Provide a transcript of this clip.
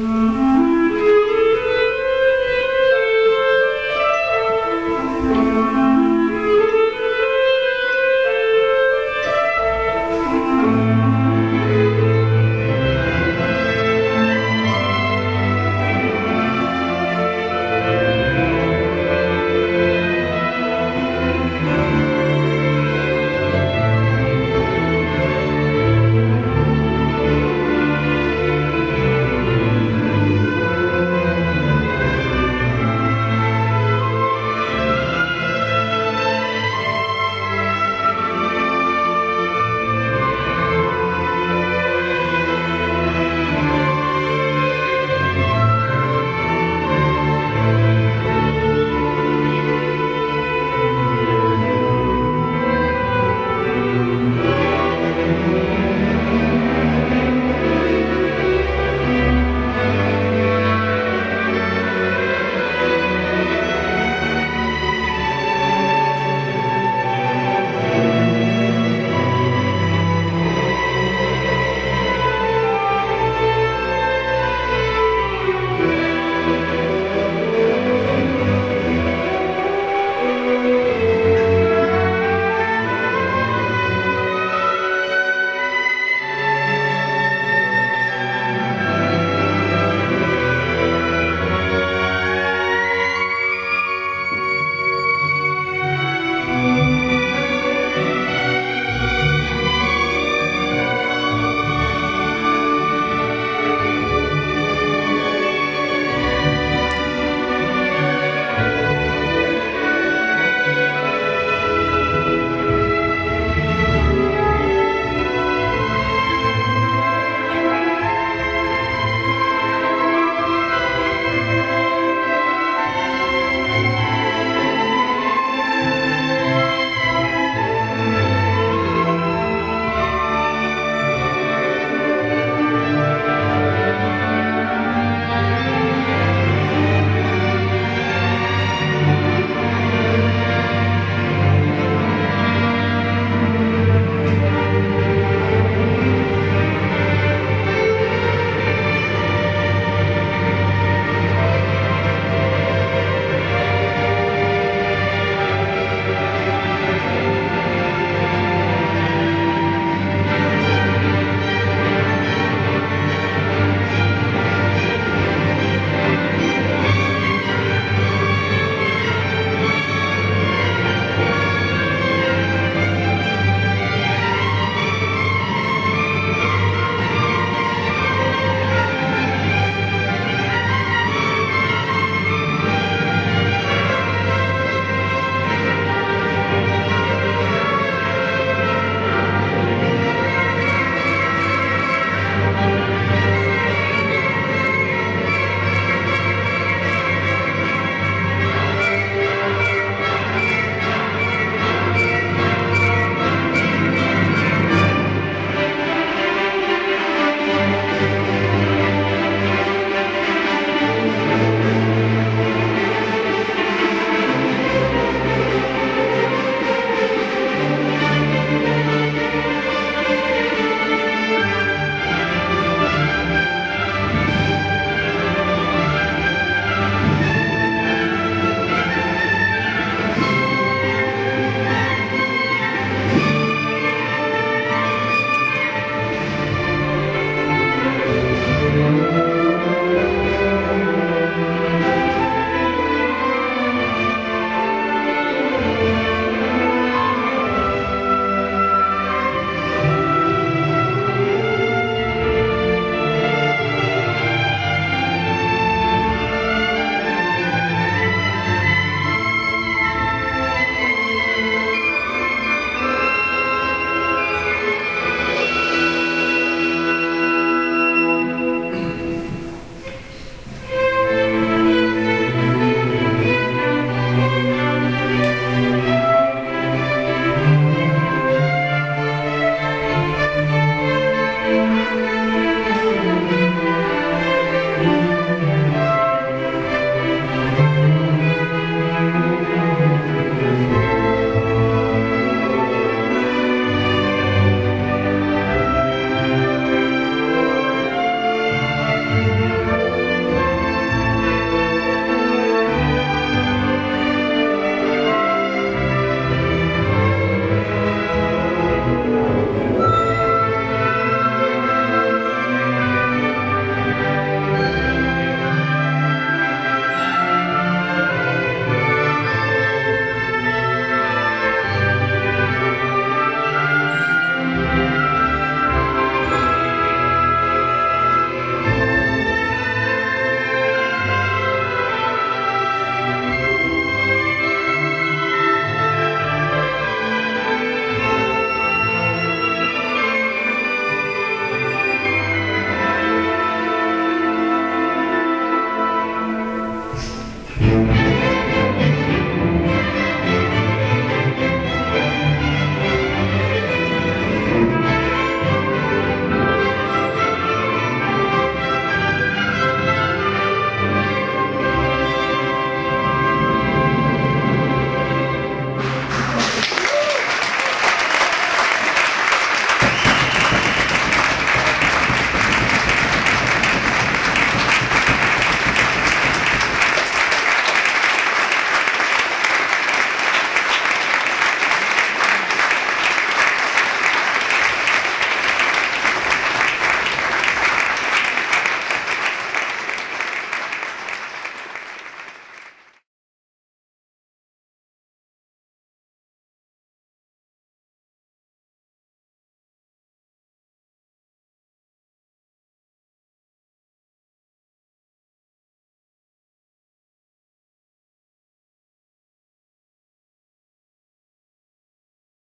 Mm-hmm.